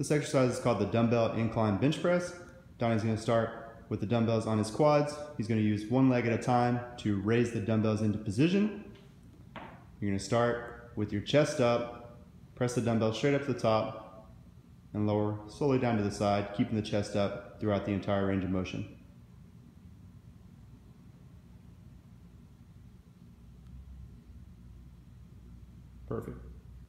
This exercise is called the dumbbell incline bench press. Donnie's going to start with the dumbbells on his quads. He's going to use one leg at a time to raise the dumbbells into position. You're going to start with your chest up, press the dumbbell straight up to the top, and lower slowly down to the side, keeping the chest up throughout the entire range of motion. Perfect.